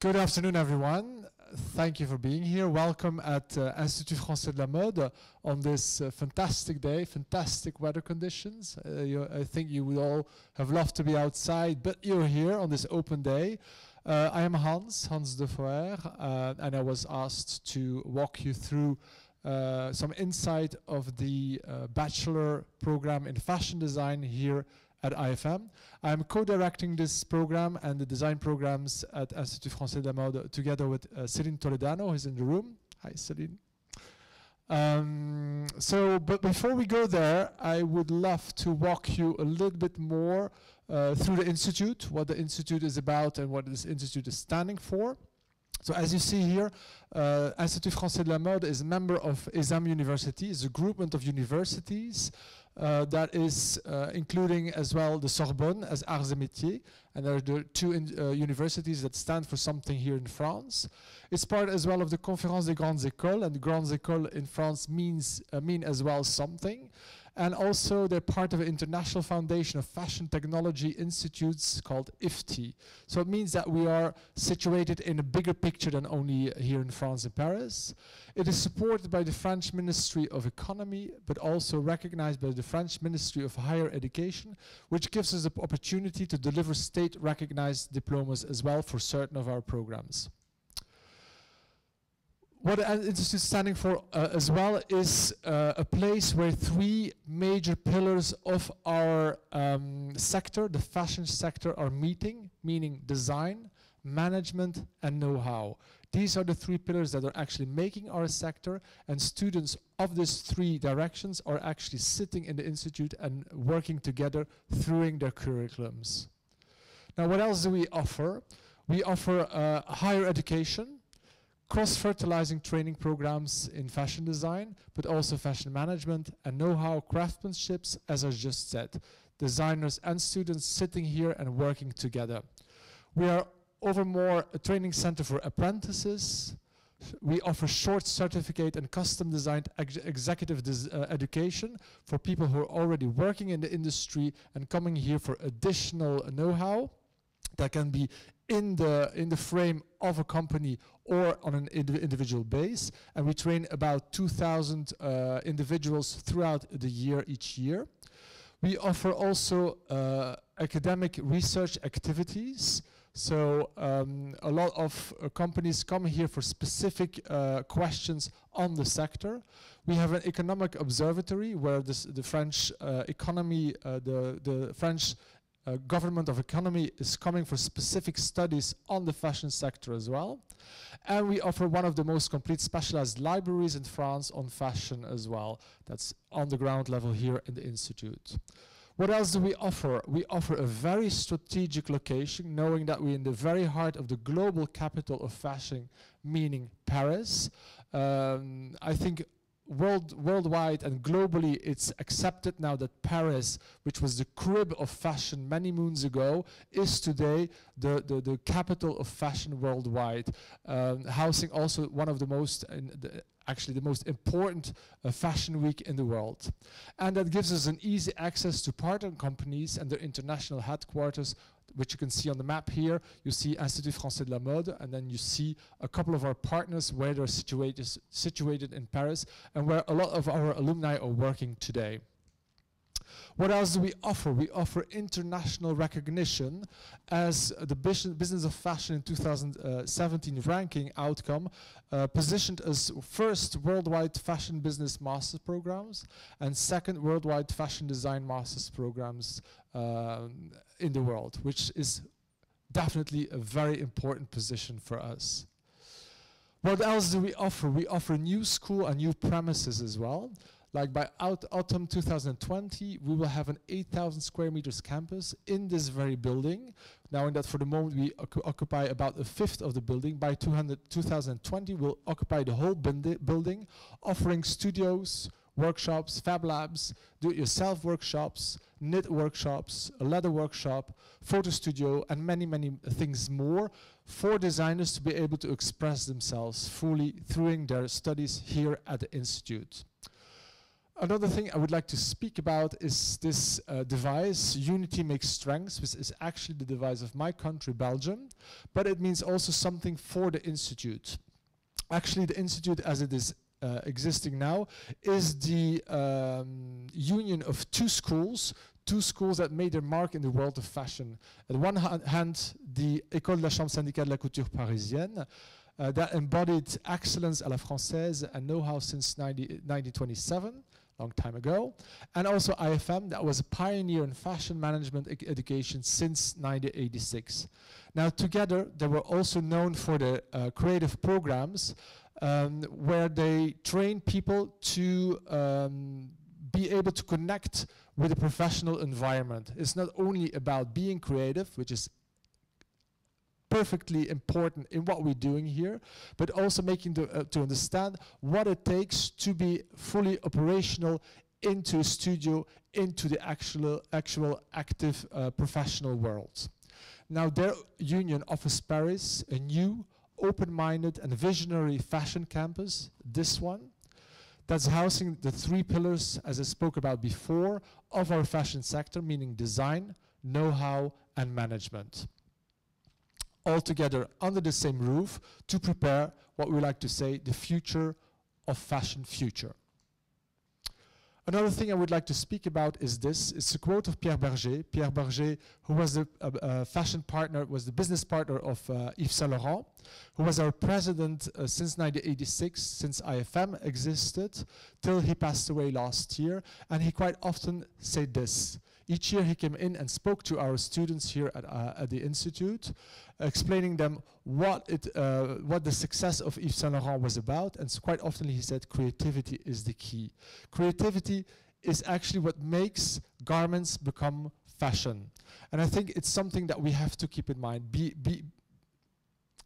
Good afternoon, everyone. Thank you for being here. Welcome at uh, Institut Français de la Mode on this uh, fantastic day, fantastic weather conditions. Uh, you, I think you would all have loved to be outside, but you're here on this open day. Uh, I am Hans, Hans de Foer, uh, and I was asked to walk you through uh, some insight of the bachelor program in fashion design here at IFM. I'm co-directing this program and the design programs at Institut Français de la Mode together with uh, Céline Toledano, who's in the room. Hi, Céline. Um, so, but before we go there, I would love to walk you a little bit more uh, through the Institute, what the Institute is about and what this Institute is standing for. So as you see here, uh, Institut Français de la Mode is a member of HESAM University, it's a groupment of universities uh, that is uh, including as well the Sorbonne as Arts et Métiers, and there are the two in, uh, universities that stand for something here in France. It's part as well of the Conférence des Grandes Écoles, and Grandes Écoles in France means uh, mean as well something. And also they're part of an international foundation of fashion technology institutes called IFFTI. So it means that we are situated in a bigger picture than only here in France and Paris. It is supported by the French Ministry of Economy, but also recognized by the French Ministry of Higher Education, which gives us the opportunity to deliver state-recognized diplomas as well for certain of our programs what Institute is standing for uh, as well is uh, a place where three major pillars of our um, sector, the fashion sector, are meeting, meaning design, management, and know-how. These are the three pillars that are actually making our sector, and students of these three directions are actually sitting in the Institute and working together through their curriculums. Now, what else do we offer? We offer uh, higher education, cross-fertilizing training programs in fashion design, but also fashion management and know-how craftsmanships, as I just said. Designers and students sitting here and working together. We are overmore a training center for apprentices. We offer short certificate and custom designed ex executive uh, education for people who are already working in the industry and coming here for additional know-how that can be in the in the frame of a company or on an ind individual base and we train about 2000 uh, individuals throughout the year each year we offer also uh, academic research activities so um, a lot of uh, companies come here for specific uh, questions on the sector. We have an economic observatory where this, the French uh, economy, uh, the, the French uh, government of economy is coming for specific studies on the fashion sector as well. And we offer one of the most complete specialized libraries in France on fashion as well. That's on the ground level here in the Institute. What else do we offer? We offer a very strategic location, knowing that we're in the very heart of the global capital of fashion, meaning Paris. Um, I think world, worldwide and globally, it's accepted now that Paris, which was the crib of fashion many moons ago, is today the, the, the capital of fashion worldwide, um, housing also one of the most, the, actually the most important uh, fashion week in the world. And that gives us an easy access to partner companies and their international headquarters which you can see on the map here. You see Institut Français de la Mode, and then you see a couple of our partners where they're situated, situated in Paris, and where a lot of our alumni are working today. What else do we offer? We offer international recognition as the Business of Fashion in 2017 ranking outcome uh, positioned as first worldwide fashion business master programs and second worldwide fashion design masters programs um, in the world, which is definitely a very important position for us. What else do we offer? We offer new school and new premises as well. Like by autumn 2020, we will have an 8,000 square meters campus in this very building. Now in that for the moment we occupy about a fifth of the building. By 200, 2020, we'll occupy the whole building, offering studios, workshops, fab labs, do-it-yourself workshops, knit workshops, a leather workshop, photo studio, and many, many things more for designers to be able to express themselves fully through their studies here at the Institute. Another thing I would like to speak about is this uh, device, Unity Makes Strengths, which is actually the device of my country, Belgium, but it means also something for the Institute. Actually, the Institute, as it is uh, existing now, is the um, union of two schools, two schools that made their mark in the world of fashion. On one hand, the École de la Chambre syndicale de la couture parisienne, uh, that embodied excellence à la française and know-how since 90, 1927 long time ago. And also IFM, that was a pioneer in fashion management e education since 1986. Now together, they were also known for the uh, creative programs um, where they train people to um, be able to connect with a professional environment. It's not only about being creative, which is perfectly important in what we're doing here, but also making the, uh, to understand what it takes to be fully operational into a studio, into the actual, actual active uh, professional world. Now their union offers Paris a new, open-minded and visionary fashion campus, this one, that's housing the three pillars, as I spoke about before, of our fashion sector, meaning design, know-how and management all together under the same roof to prepare what we like to say the future of fashion future. Another thing I would like to speak about is this. It's a quote of Pierre Bergé. Pierre Bergé, who was the uh, uh, fashion partner, was the business partner of uh, Yves Saint Laurent, who was our president uh, since 1986, since IFM existed, till he passed away last year. And he quite often said this. Each year he came in and spoke to our students here at, uh, at the Institute, explaining them what, it, uh, what the success of Yves Saint Laurent was about. And so quite often he said creativity is the key. Creativity is actually what makes garments become fashion. And I think it's something that we have to keep in mind. Be, be,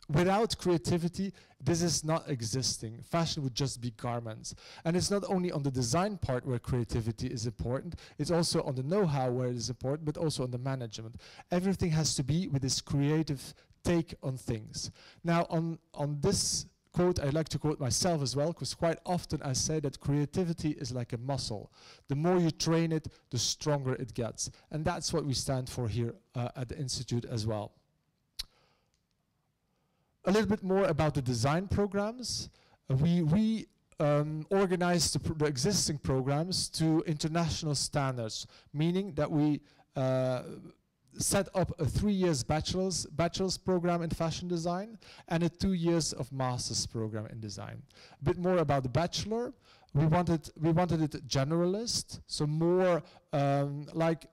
without creativity, this is not existing. Fashion would just be garments. And it's not only on the design part where creativity is important, it's also on the know-how where it is important, but also on the management. Everything has to be with this creative take on things. Now, on, on this quote, I like to quote myself as well, because quite often I say that creativity is like a muscle. The more you train it, the stronger it gets. And that's what we stand for here uh, at the Institute as well a little bit more about the design programs. Uh, we we um, organize the, the, existing programs to international standards, meaning that we uh, set up a three years bachelor's bachelor's program in fashion design and a two years of master's program in design. A bit more about the bachelor. We wanted we wanted it generalist, so more um, like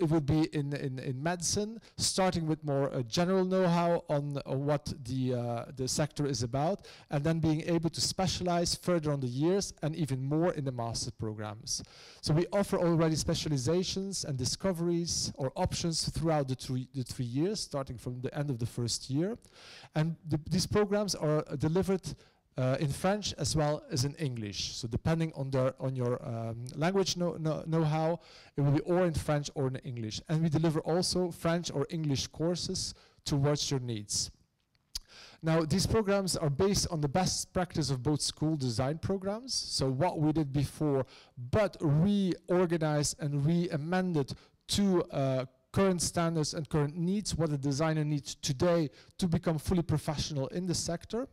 it would be in, in, in medicine, starting with more uh, general know-how on uh, what the, uh, the sector is about, and then being able to specialize further on the years and even more in the master programs. So we offer already specializations and discoveries or options throughout the three, the three years, starting from the end of the first year. And the, these programs are uh, delivered uh, in French as well as in English. So depending on, their, on your um, language know-how, know it will be or in French or in English. And we deliver also French or English courses towards your needs. Now, these programs are based on the best practice of both school design programs, so what we did before, but reorganized and re-amended to uh, current standards and current needs, what a designer needs today to become fully professional in the sector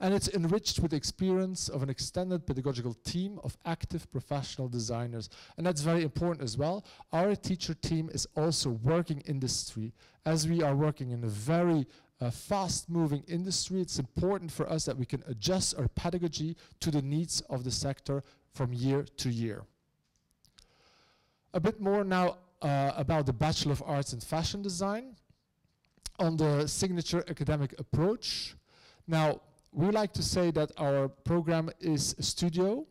and it's enriched with experience of an extended pedagogical team of active professional designers. And that's very important as well. Our teacher team is also working industry. As we are working in a very uh, fast-moving industry, it's important for us that we can adjust our pedagogy to the needs of the sector from year to year. A bit more now uh, about the Bachelor of Arts in Fashion Design on the signature academic approach. Now, we like to say that our program is a studio.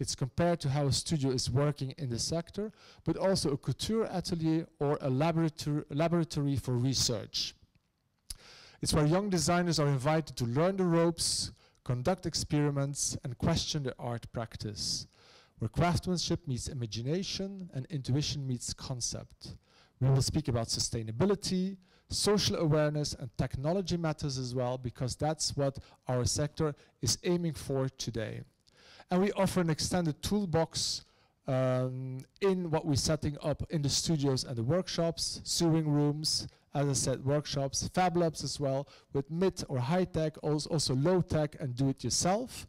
It's compared to how a studio is working in the sector, but also a couture atelier or a laboratory, laboratory for research. It's where young designers are invited to learn the ropes, conduct experiments, and question the art practice, where craftsmanship meets imagination and intuition meets concept. We will speak about sustainability, social awareness and technology matters as well because that's what our sector is aiming for today. And we offer an extended toolbox um, in what we're setting up in the studios and the workshops, sewing rooms, as I said, workshops, fab labs as well, with mid or high tech, also, also low tech and do it yourself.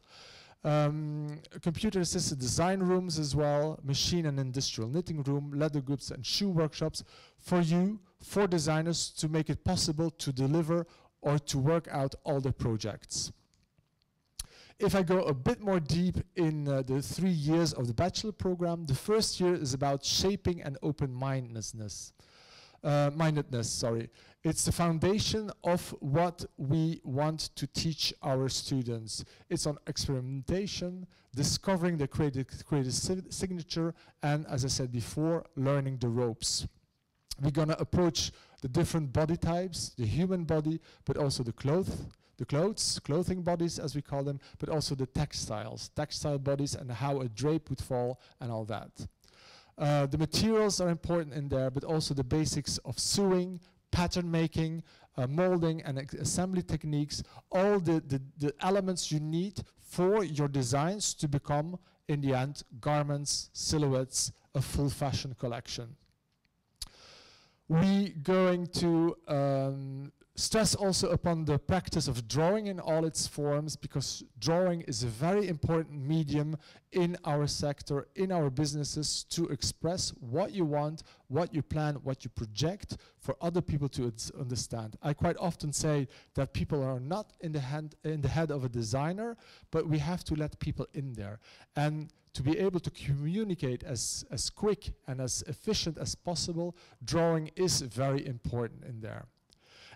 Um, computer assisted design rooms as well, machine and industrial knitting room, leather goods and shoe workshops for you, for designers to make it possible to deliver or to work out all the projects. If I go a bit more deep in uh, the three years of the bachelor program, the first year is about shaping and open-mindedness. Uh, mindedness, sorry. It's the foundation of what we want to teach our students. It's on experimentation, discovering the creative, creative si signature, and as I said before, learning the ropes. We're gonna approach the different body types, the human body, but also the cloth, the clothes, clothing bodies as we call them, but also the textiles, textile bodies and how a drape would fall and all that. Uh, the materials are important in there, but also the basics of sewing, pattern making, uh, molding and assembly techniques, all the, the, the, elements you need for your designs to become, in the end, garments, silhouettes, a full fashion collection. We going to um, stress also upon the practice of drawing in all its forms because drawing is a very important medium in our sector, in our businesses to express what you want, what you plan, what you project for other people to understand. I quite often say that people are not in the, hand, in the head of a designer, but we have to let people in there. And to be able to communicate as, as quick and as efficient as possible, drawing is very important in there.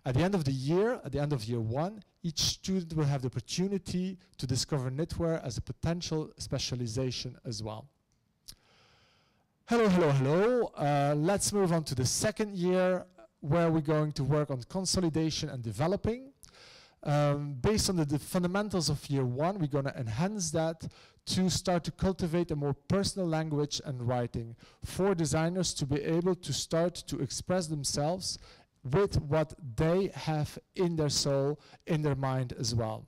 At the end of the year, at the end of year one, each student will have the opportunity to discover knitwear as a potential specialization as well. Hello, hello, hello. Uh, let's move on to the second year where we're going to work on consolidation and developing. Um, based on the, the, fundamentals of year one, we're going to enhance that to start to cultivate a more personal language and writing for designers to be able to start to express themselves with what they have in their soul, in their mind as well.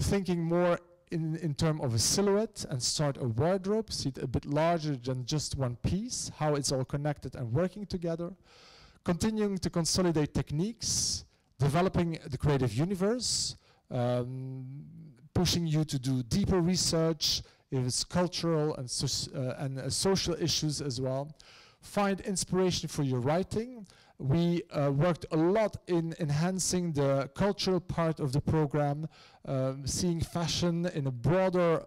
Thinking more in, in terms of a silhouette and start a wardrobe, see it a bit larger than just one piece, how it's all connected and working together. Continuing to consolidate techniques, developing the creative universe, um, pushing you to do deeper research, if it's cultural and, so, uh, and uh, social issues as well. Find inspiration for your writing, we uh, worked a lot in enhancing the cultural part of the program, um, seeing fashion in a broader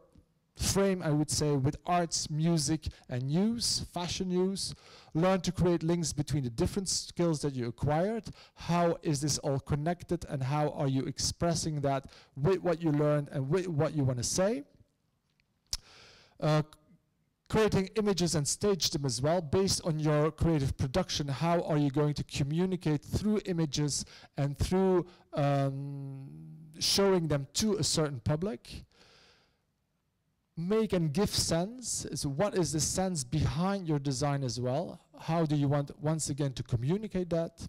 frame, I would say, with arts, music, and news, fashion news. Learn to create links between the different skills that you acquired. How is this all connected, and how are you expressing that with what you learned and with what you want to say? Uh, creating images and stage them as well based on your creative production. How are you going to communicate through images and through um, showing them to a certain public? Make and give sense is what is the sense behind your design as well? How do you want once again to communicate that?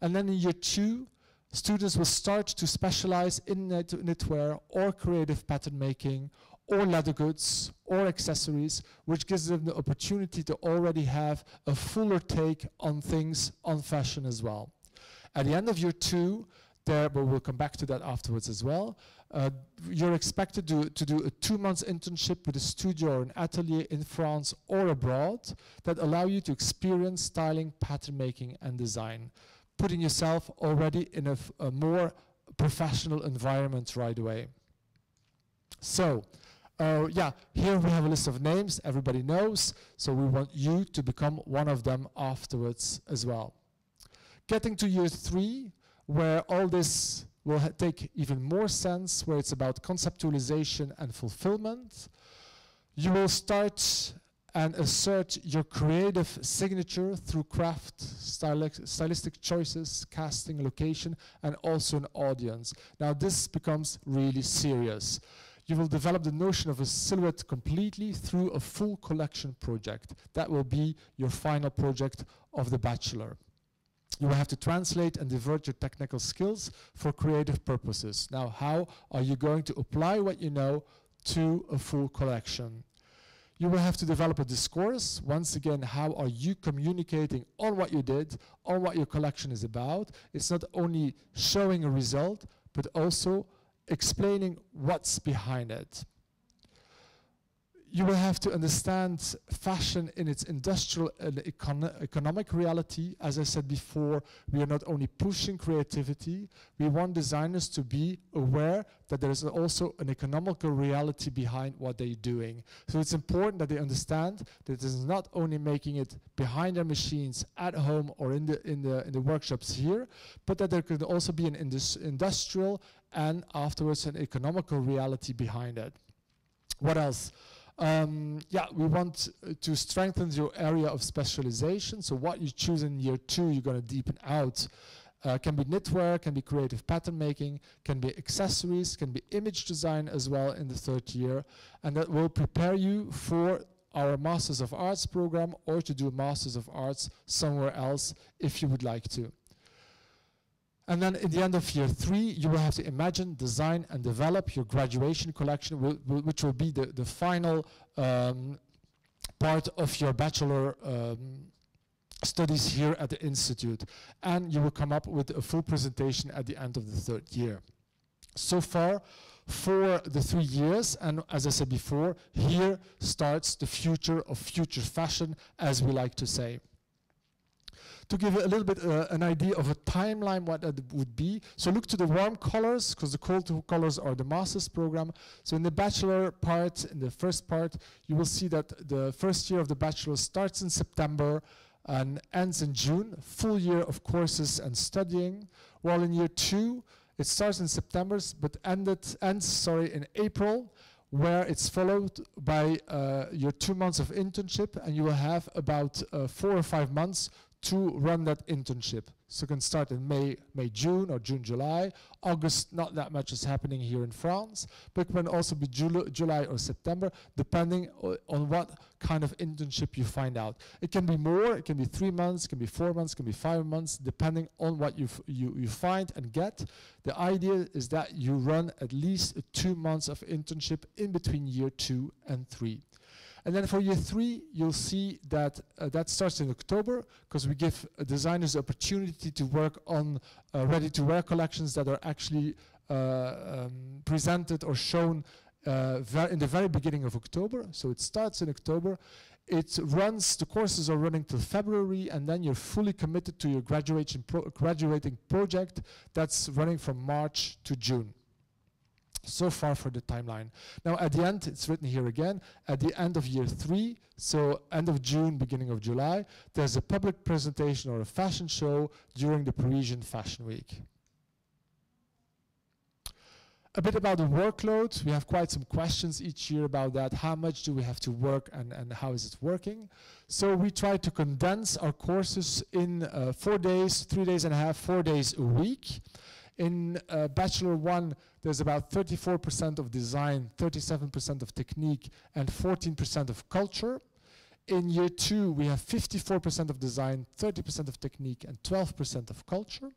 And then in year two students will start to specialize in knit knitwear or creative pattern making or leather goods or accessories, which gives them the opportunity to already have a fuller take on things on fashion as well. At the end of year two, there, but we'll come back to that afterwards as well. Uh, you're expected to, to do a two months internship with a studio or an atelier in France or abroad that allow you to experience styling, pattern making, and design, putting yourself already in a, a more professional environment right away. So, uh, yeah, here we have a list of names everybody knows, so we want you to become one of them afterwards as well. Getting to year three, where all this will take even more sense, where it's about conceptualization and fulfillment, you will start and assert your creative signature through craft, stylistic choices, casting, location, and also an audience. Now this becomes really serious you will develop the notion of a silhouette completely through a full collection project. That will be your final project of the bachelor. You will have to translate and divert your technical skills for creative purposes. Now, how are you going to apply what you know to a full collection. You will have to develop a discourse. Once again, how are you communicating on what you did, on what your collection is about? It's not only showing a result, but also explaining what's behind it you will have to understand fashion in its industrial and econ economic reality. As I said before, we are not only pushing creativity, we want designers to be aware that there is also an economical reality behind what they're doing. So it's important that they understand that it is not only making it behind their machines at home or in the, in the, in the workshops here, but that there could also be an indus industrial and afterwards an economical reality behind it. What else? Um, yeah, we want to strengthen your area of specialization. So what you choose in year two, you're going to deepen out. Uh, can be knitwear, can be creative pattern making, can be accessories, can be image design as well in the third year. And that will prepare you for our Masters of Arts program or to do Masters of Arts somewhere else if you would like to. And then in the end of year three, you will have to imagine, design, and develop your graduation collection, which will be the, the final um, part of your bachelor um, studies here at the Institute. And you will come up with a full presentation at the end of the third year. So far, for the three years, and as I said before, here starts the future of future fashion, as we like to say to give a little bit uh, an idea of a timeline what that would be. So look to the warm colors, because the cold colors are the master's program. So in the bachelor part, in the first part, you will see that the first year of the bachelor starts in September and ends in June, full year of courses and studying. While in year two, it starts in September, but ended, ends sorry, in April, where it's followed by uh, your two months of internship, and you will have about uh, four or five months to run that internship. So you can start in May, May, June or June, July. August, not that much is happening here in France, but it can also be Jul July or September, depending on what kind of internship you find out. It can be more, it can be three months, it can be four months, it can be five months, depending on what you, you, you find and get. The idea is that you run at least two months of internship in between year two and three. And then for year three, you'll see that uh, that starts in October because we give uh, designers the opportunity to work on uh, ready-to-wear collections that are actually uh, um, presented or shown uh, in the very beginning of October. So it starts in October. It runs, the courses are running till February, and then you're fully committed to your graduation pro graduating project that's running from March to June. So far for the timeline. Now at the end, it's written here again, at the end of year three, so end of June, beginning of July, there's a public presentation or a fashion show during the Parisian Fashion Week. A bit about the workload. We have quite some questions each year about that. How much do we have to work and, and how is it working? So we try to condense our courses in uh, four days, three days and a half, four days a week. In uh, Bachelor 1, there's about 34% of design, 37% of technique, and 14% of culture. In year two, we have 54% of design, 30% of technique, and 12% of culture.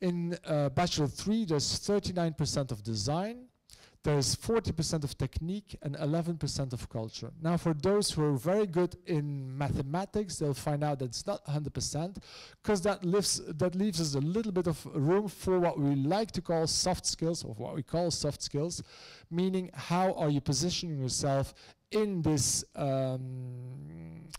In uh, Bachelor 3, there's 39% of design, there's 40% of technique and 11% of culture. Now, for those who are very good in mathematics, they'll find out that it's not 100% because that, that leaves us a little bit of room for what we like to call soft skills or what we call soft skills, meaning how are you positioning yourself in this um,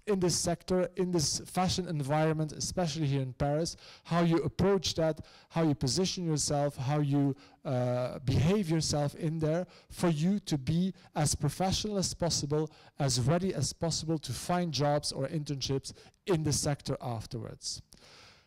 in this sector, in this fashion environment, especially here in Paris, how you approach that, how you position yourself, how you uh, behave yourself in there for you to be as professional as possible, as ready as possible to find jobs or internships in the sector afterwards.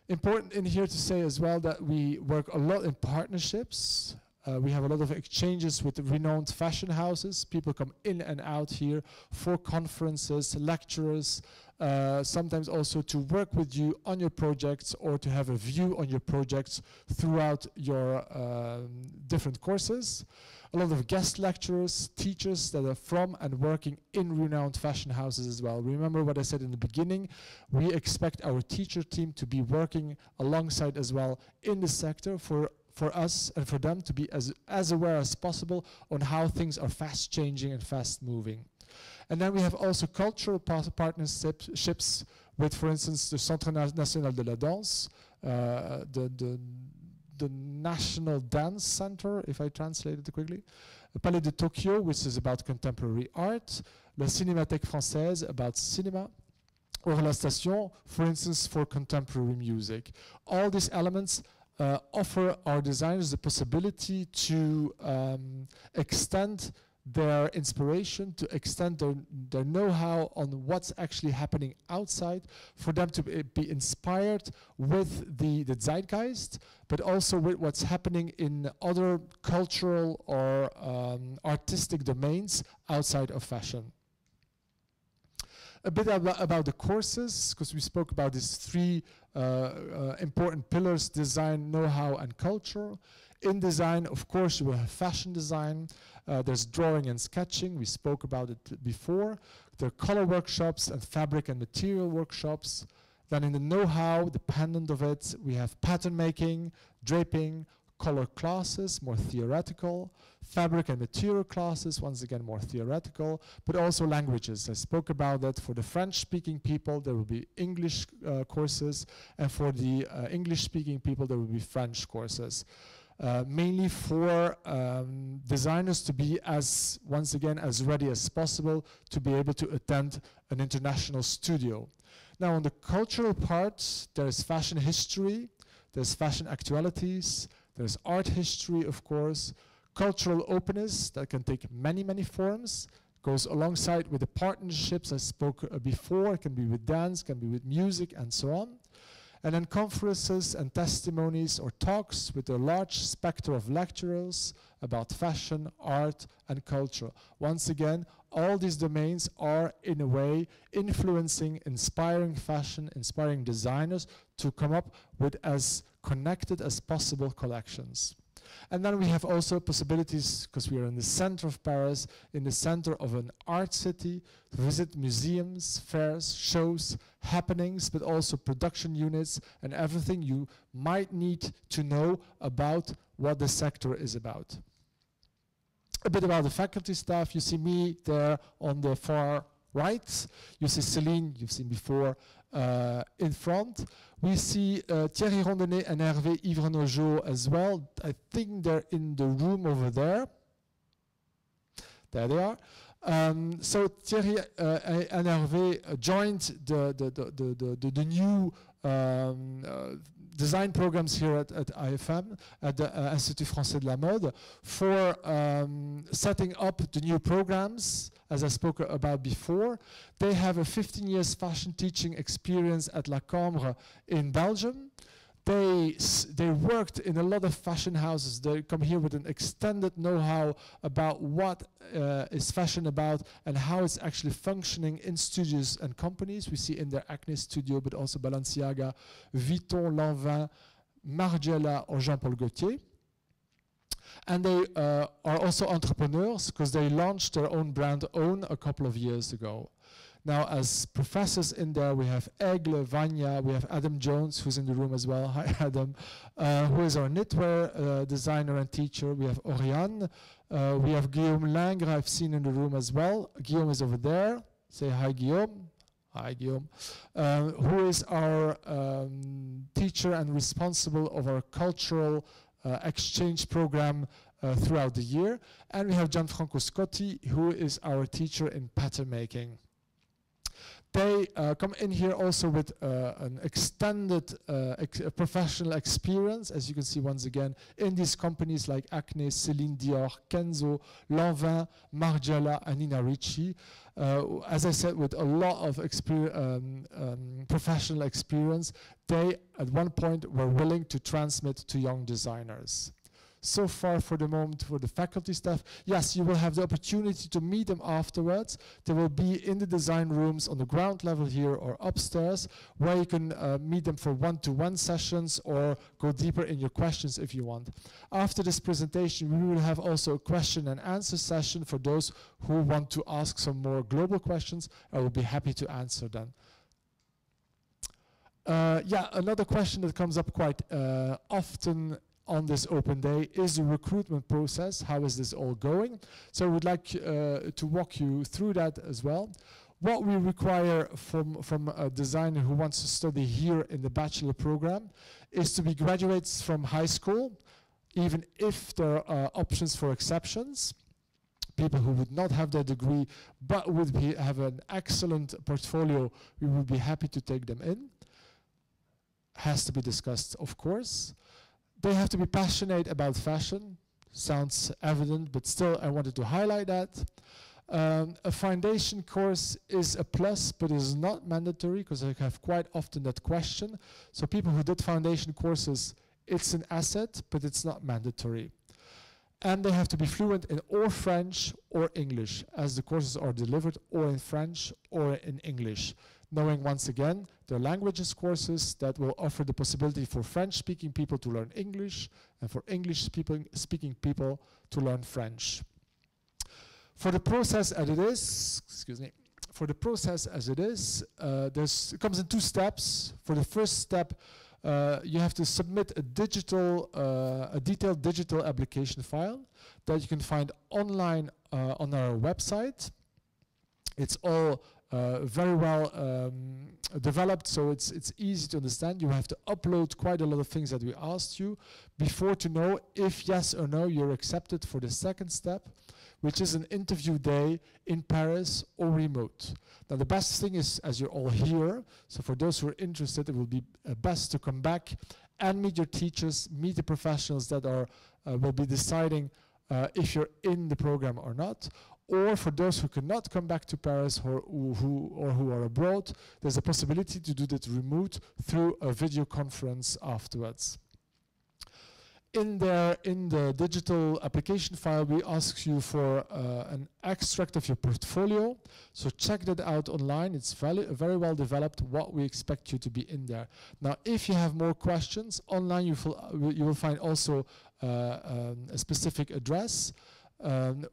Important in here to say as well that we work a lot in partnerships. Uh, we have a lot of exchanges with renowned fashion houses. People come in and out here for conferences, lecturers, uh, sometimes also to work with you on your projects or to have a view on your projects throughout your um, different courses. A lot of guest lecturers, teachers that are from and working in renowned fashion houses as well. Remember what I said in the beginning, we expect our teacher team to be working alongside as well in the sector for for us and for them to be as, as aware as possible on how things are fast changing and fast moving. And then we have also cultural partnerships with, for instance, the Centre National de la Danse, uh, the, the, the National Dance Center, if I translate it quickly, the Palais de Tokyo, which is about contemporary art, La Cinémathèque Française, about cinema, or La Station, for instance, for contemporary music. All these elements uh, offer our designers the possibility to um, extend their inspiration, to extend their, their know-how on what's actually happening outside, for them to be, inspired with the, the zeitgeist, but also with what's happening in other cultural or um, artistic domains outside of fashion. A bit ab about the courses, because we spoke about these three uh, uh, important pillars, design, know-how, and culture. In design, of course, you will have fashion design, uh, there's drawing and sketching, we spoke about it before. There are color workshops and fabric and material workshops. Then in the know-how, dependent of it, we have pattern making, draping, color classes, more theoretical, fabric and material classes, once again more theoretical, but also languages. I spoke about that for the French-speaking people, there will be English uh, courses, and for the uh, English-speaking people, there will be French courses. Uh, mainly for um, designers to be as, once again, as ready as possible to be able to attend an international studio. Now on the cultural part, there is fashion history, there's fashion actualities, there's art history, of course, cultural openness that can take many, many forms, goes alongside with the partnerships I spoke uh, before, it can be with dance, can be with music, and so on. And then conferences and testimonies or talks with a large spectrum of lecturers about fashion, art, and culture. Once again, all these domains are, in a way, influencing, inspiring fashion, inspiring designers to come up with as connected as possible collections. And then we have also possibilities, because we are in the center of Paris, in the center of an art city, to visit museums, fairs, shows, happenings, but also production units and everything you might need to know about what the sector is about. A bit about the faculty staff. You see me there on the far right. You see Celine, you've seen before, uh, in front. We see uh, Thierry Rondenet and Hervé Ivre as well. I think they're in the room over there. There they are. Um, so Thierry uh, and Hervé joined the, the, the, the, the new um, uh, design programs here at, at IFM, at the uh, Institut Français de la Mode, for um, setting up the new programs, as I spoke about before. They have a 15 years fashion teaching experience at La Cambre in Belgium. They, they worked in a lot of fashion houses. They come here with an extended know-how about what uh, is fashion about and how it's actually functioning in studios and companies. We see in their Acne studio, but also Balenciaga, Vuitton, Lanvin, Margiela, or Jean-Paul Gaultier. And they uh, are also entrepreneurs because they launched their own brand Own a couple of years ago. Now, as professors in there, we have Egle, Vanya, we have Adam Jones, who's in the room as well. Hi, Adam, uh, who is our knitwear uh, designer and teacher. We have Oriane. Uh, we have Guillaume Langre, I've seen in the room as well. Guillaume is over there. Say hi, Guillaume. Hi, Guillaume. Uh, who is our um, teacher and responsible of our cultural uh, exchange program uh, throughout the year. And we have Gianfranco Scotti, who is our teacher in pattern making. They uh, come in here also with uh, an extended uh, ex professional experience, as you can see once again, in these companies like Acne, Celine Dior, Kenzo, Lanvin, Margiela, and Nina Ricci. Uh, as I said, with a lot of um, um, professional experience, they at one point were willing to transmit to young designers so far for the moment for the faculty staff. Yes, you will have the opportunity to meet them afterwards. They will be in the design rooms on the ground level here or upstairs where you can uh, meet them for one-to-one -one sessions or go deeper in your questions if you want. After this presentation, we will have also a question and answer session for those who want to ask some more global questions. I will be happy to answer them. Uh, yeah, another question that comes up quite uh, often on this open day is the recruitment process. How is this all going? So I would like uh, to walk you through that as well. What we require from, from a designer who wants to study here in the bachelor program is to be graduates from high school, even if there are options for exceptions people who would not have their degree but would be, have an excellent portfolio, we would be happy to take them in. Has to be discussed, of course. They have to be passionate about fashion. Sounds evident, but still I wanted to highlight that. Um, a foundation course is a plus, but is not mandatory because I have quite often that question. So people who did foundation courses, it's an asset, but it's not mandatory and they have to be fluent in or French or English as the courses are delivered or in French or in English. Knowing once again the languages courses that will offer the possibility for French speaking people to learn English and for English speaking, speaking people to learn French. For the process as it is, excuse me, for the process as it is, uh, it comes in two steps. For the first step, uh, you have to submit a digital, uh, a detailed digital application file that you can find online uh, on our website. It's all uh, very well um, developed, so it's it's easy to understand. You have to upload quite a lot of things that we asked you before to know if yes or no you're accepted for the second step which is an interview day in Paris or remote. Now the best thing is, as you're all here, so for those who are interested, it will be uh, best to come back and meet your teachers, meet the professionals that are uh, will be deciding uh, if you're in the program or not. Or for those who cannot come back to Paris or who, or who are abroad, there's a possibility to do that remote through a video conference afterwards in there, in the digital application file, we ask you for uh, an extract of your portfolio. So check that out online. It's very, well developed what we expect you to be in there. Now, if you have more questions, online you, will, you will find also um, a specific address um,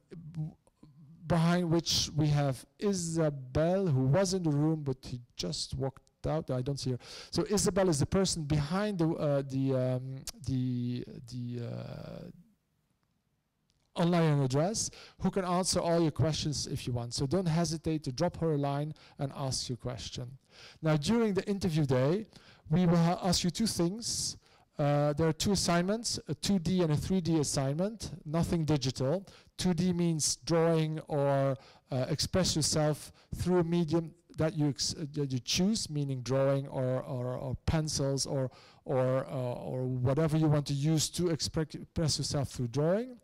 behind which we have Isabel, who was in the room, but he just walked out. I don't see her. So Isabel is the person behind the uh, the um, the the uh, online address who can answer all your questions if you want. So don't hesitate to drop her a line and ask your question. Now during the interview day, we will ask you two things. Uh, there are two assignments, a 2D and a 3D assignment, nothing digital. 2D means drawing or uh, express yourself through a medium that you uh, that you choose, meaning drawing or, or, or pencils or or uh, or whatever you want to use to express yourself through drawing,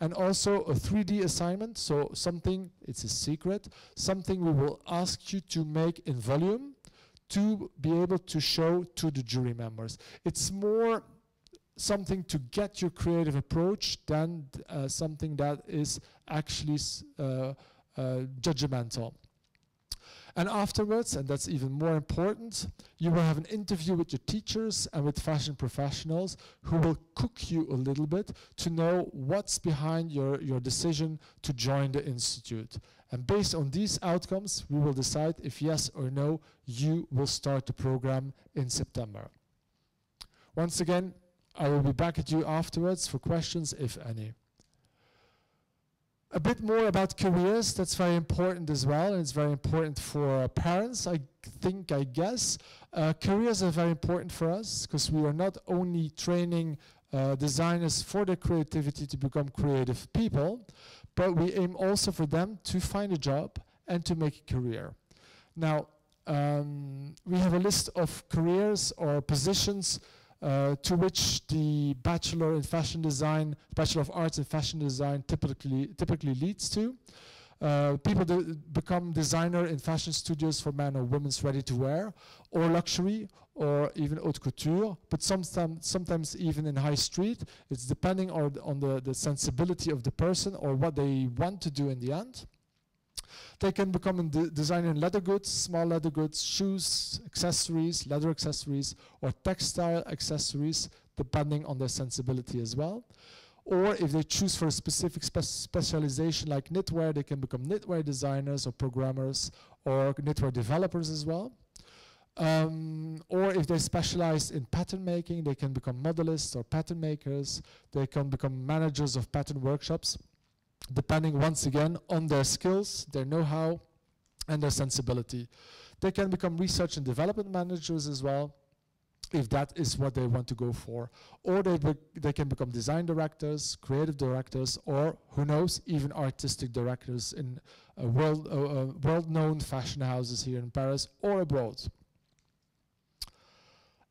and also a 3D assignment. So something it's a secret, something we will ask you to make in volume to be able to show to the jury members. It's more something to get your creative approach than uh, something that is actually uh, uh, judgmental. And afterwards, and that's even more important, you will have an interview with your teachers and with fashion professionals who will cook you a little bit to know what's behind your, your decision to join the institute. And based on these outcomes, we will decide if yes or no you will start the program in September. Once again, I will be back at you afterwards for questions, if any a bit more about careers. That's very important as well, and it's very important for parents, I think, I guess. Uh, careers are very important for us because we are not only training uh, designers for their creativity to become creative people, but we aim also for them to find a job and to make a career. Now, um, we have a list of careers or positions uh, to which the Bachelor in Fashion Design, Bachelor of Arts in Fashion Design typically, typically leads to. Uh, people become designer in fashion studios for men or women's ready-to-wear, or luxury, or even haute couture, but sometimes, sometimes even in high street. It's depending on, on the, the sensibility of the person or what they want to do in the end. They can become a de in leather goods, small leather goods, shoes, accessories, leather accessories, or textile accessories, depending on their sensibility as well. Or if they choose for a specific spe specialization like knitwear, they can become knitwear designers or programmers or knitwear developers as well. Um, or if they specialize in pattern making, they can become modelists or pattern makers. They can become managers of pattern workshops, depending once again on their skills, their know-how, and their sensibility. They can become research and development managers as well, if that is what they want to go for. Or they, they can become design directors, creative directors, or who knows, even artistic directors in uh, world, uh, uh, world-known fashion houses here in Paris or abroad.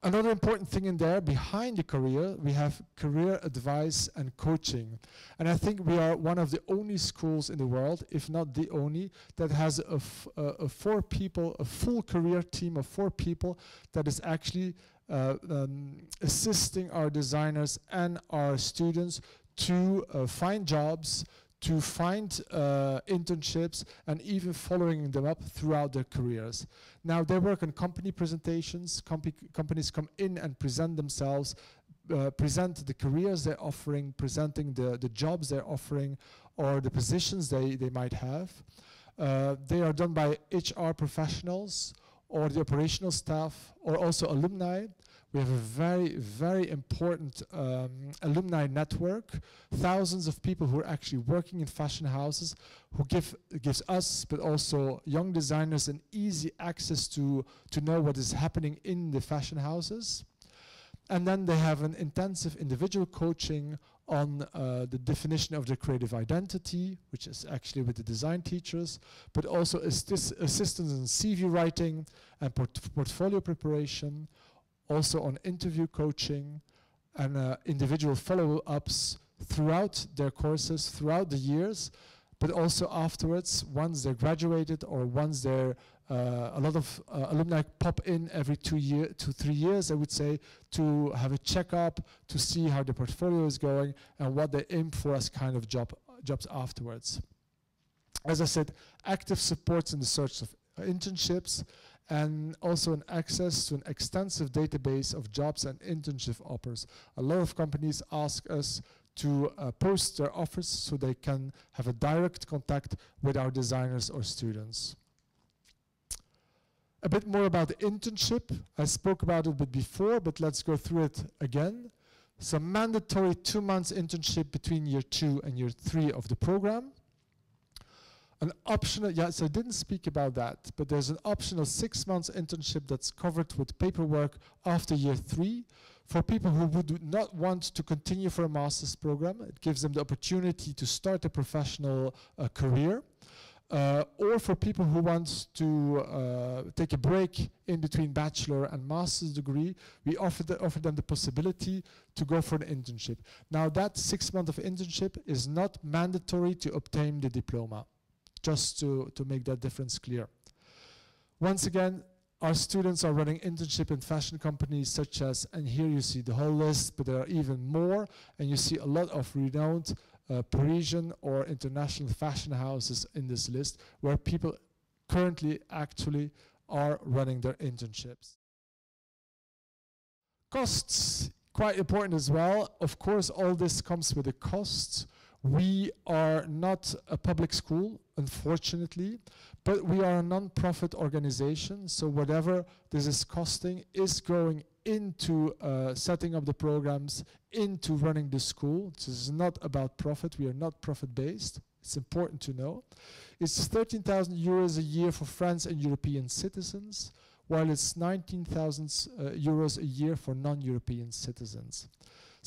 Another important thing in there, behind the career, we have career advice and coaching. And I think we are one of the only schools in the world, if not the only, that has a, a four people, a full career team of four people that is actually uh, um, assisting our designers and our students to uh, find jobs, to find uh, internships and even following them up throughout their careers. Now they work on company presentations, Comp companies come in and present themselves, uh, present the careers they're offering, presenting the, the jobs they're offering or the positions they, they might have. Uh, they are done by HR professionals or the operational staff or also alumni we have a very, very important um, alumni network, thousands of people who are actually working in fashion houses, who give gives us, but also young designers, an easy access to, to know what is happening in the fashion houses. And then they have an intensive individual coaching on uh, the definition of their creative identity, which is actually with the design teachers, but also assist assistance in CV writing and port portfolio preparation, also on interview coaching and uh, individual follow-ups throughout their courses, throughout the years, but also afterwards, once they're graduated or once they're uh, a lot of uh, alumni pop in every two year, two three years, I would say, to have a checkup to see how the portfolio is going and what they aim for as kind of job jobs afterwards. As I said, active supports in the search of internships and also an access to an extensive database of jobs and internship offers. A lot of companies ask us to uh, post their offers so they can have a direct contact with our designers or students. A bit more about the internship. I spoke about it a bit before, but let's go through it again. So mandatory two months internship between year two and year three of the program. An optional, yeah, so I didn't speak about that, but there's an optional six months internship that's covered with paperwork after year three. For people who would not want to continue for a master's program, it gives them the opportunity to start a professional uh, career. Uh, or for people who want to uh, take a break in between bachelor and master's degree, we offer, the, offer them the possibility to go for an internship. Now that six month of internship is not mandatory to obtain the diploma just to, to make that difference clear. Once again, our students are running internship in fashion companies such as, and here you see the whole list, but there are even more, and you see a lot of renowned uh, Parisian or international fashion houses in this list where people currently actually are running their internships. Costs, quite important as well. Of course, all this comes with a cost. We are not a public school, unfortunately, but we are a non-profit organization, so whatever this is costing is going into uh, setting up the programs, into running the school. This is not about profit. We are not profit-based. It's important to know. It's 13,000 euros a year for French and European citizens, while it's 19,000 uh, euros a year for non-European citizens.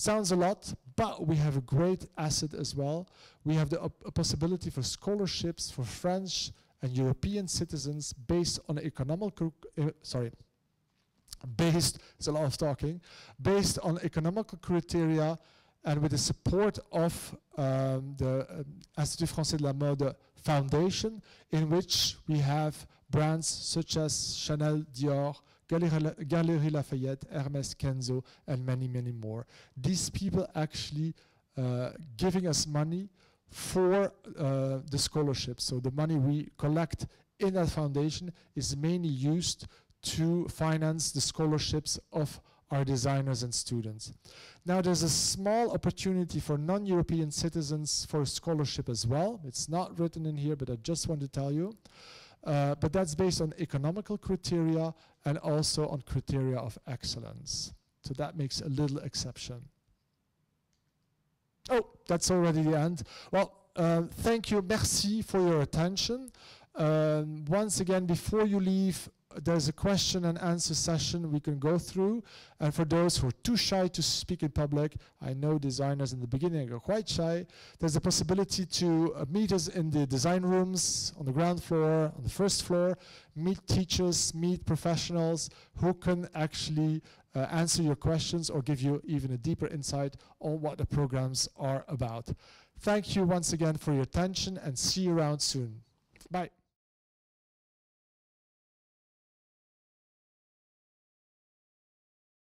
Sounds a lot, but we have a great asset as well. We have the possibility for scholarships for French and European citizens based on economical, uh, sorry, based, it's a lot of talking, based on economical criteria and with the support of um, the uh, Institut Français de la Mode Foundation, in which we have brands such as Chanel, Dior, Galeries Lafayette, Hermes, Kenzo, and many, many more. These people actually uh, giving us money for uh, the scholarship. So the money we collect in that foundation is mainly used to finance the scholarships of our designers and students. Now there's a small opportunity for non-European citizens for a scholarship as well. It's not written in here, but I just want to tell you. Uh, but that's based on economical criteria and also on criteria of excellence. So that makes a little exception. Oh, that's already the end. Well, uh, thank you, merci for your attention. Um, once again, before you leave, there's a question and answer session we can go through. And for those who are too shy to speak in public, I know designers in the beginning are quite shy, there's a possibility to uh, meet us in the design rooms on the ground floor, on the first floor, meet teachers, meet professionals who can actually uh, answer your questions or give you even a deeper insight on what the programs are about. Thank you once again for your attention and see you around soon. Bye.